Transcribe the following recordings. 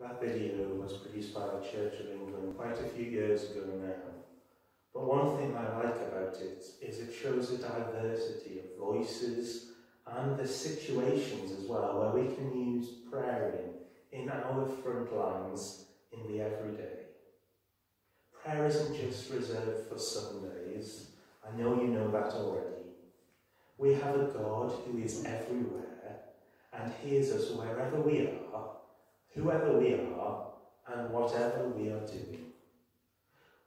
That video was produced by the Church of England quite a few years ago now. But one thing I like about it is it shows a diversity of voices and the situations as well where we can use prayer in, in our front lines in the everyday. Prayer isn't just reserved for Sundays. I know you know that already. We have a God who is everywhere and hears us wherever we are, whoever we are, and whatever we are doing.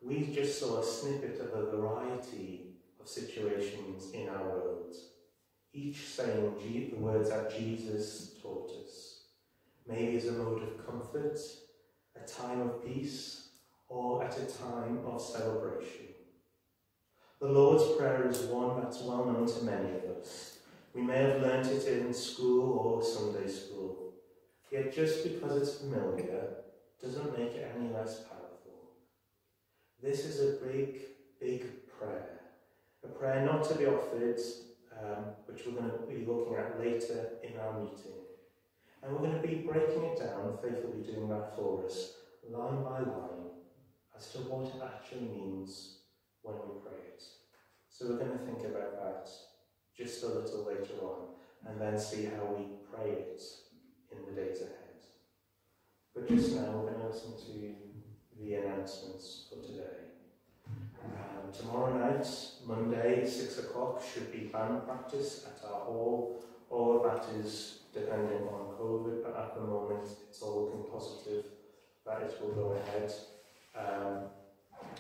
We just saw a snippet of a variety of situations in our world, each saying the words that Jesus taught us, maybe as a mode of comfort, a time of peace, or at a time of celebration. The Lord's Prayer is one that's well known to many of us. We may have learnt it in school or Sunday school. Yet just because it's familiar doesn't make it any less powerful. This is a big, big prayer. A prayer not to be offered, um, which we're going to be looking at later in our meeting. And we're going to be breaking it down, faithfully doing that for us, line by line, as to what it actually means when we pray it. So we're going to think about that just a little later on and then see how we pray it in the days ahead. But just now we're going to listen to the announcements for today. Um, tomorrow night, Monday, 6 o'clock, should be band practice at our hall. All of that is depending on COVID, but at the moment it's all looking positive that it will go ahead. Um,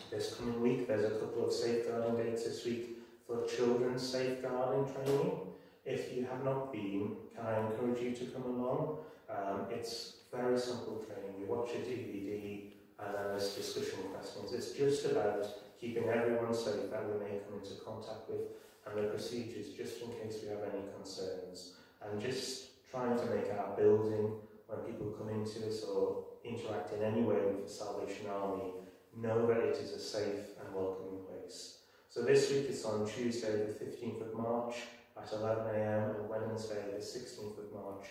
this coming week, there's a couple of safeguarding dates this week for children's safeguarding training. If you have not been, can I encourage you to come along? Um, it's very simple training. You watch a DVD and then there's discussion questions. It's just about keeping everyone safe that we may come into contact with and the procedures just in case we have any concerns. And just trying to make our building, when people come into us or interact in any way with the Salvation Army, know that it is a safe and welcoming place. So this week it's on Tuesday the 15th of March at 11am and Wednesday the 16th of March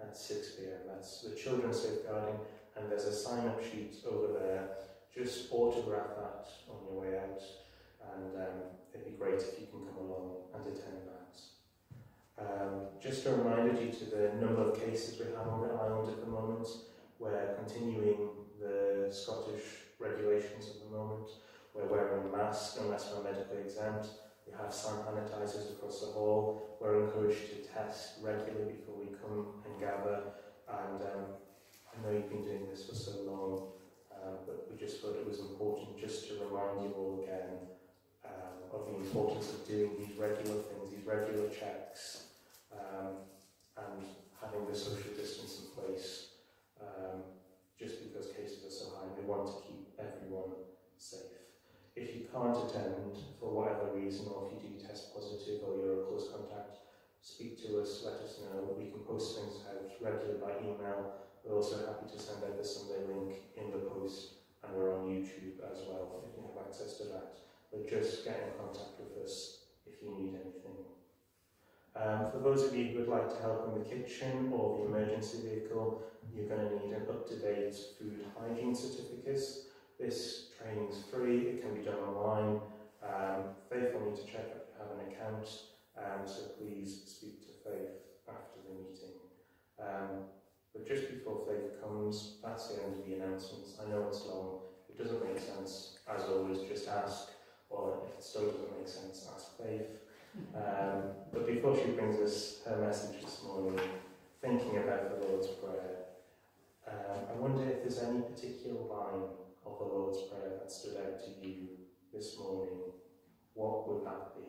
at 6pm. That's the children's safeguarding and there's a sign-up sheet over there. Just autograph that on your way out and um, it'd be great if you can come along and attend that. Um, just a reminder due to the number of cases we have on the island at the moment, we're continuing the Scottish regulations at the moment. We're wearing masks unless we're medically exempt. We have sanitizers across the hall. We're encouraged to test regularly before we come and gather. And um, I know you've been doing this for so long, uh, but we just thought it was important just to remind you all again um, of the importance of doing these regular things, these regular checks, um, and having the social distance in place. Um, just because cases are so high, we want to keep everyone safe. If you can't attend for whatever reason, or if you do test positive or you're a close contact, speak to us, let us know. We can post things out regularly by email. We're also happy to send out the Sunday link in the post, and we're on YouTube as well if you have access to that. But just get in contact with us if you need anything. Um, for those of you who would like to help in the kitchen or the emergency vehicle, you're going to need an up-to-date food hygiene certificate. This training is free, it can be done online. Um, Faith will need to check if you have an account, um, so please speak to Faith after the meeting. Um, but just before Faith comes, that's the end of the announcements. I know it's long, it doesn't make sense, as always, just ask, or if it still doesn't make sense, ask Faith. Um, but before she brings us her message this morning, thinking about the Lord's Prayer, um, I wonder if there's any particular line of the Lord's Prayer that stood out to you this morning. What would that be?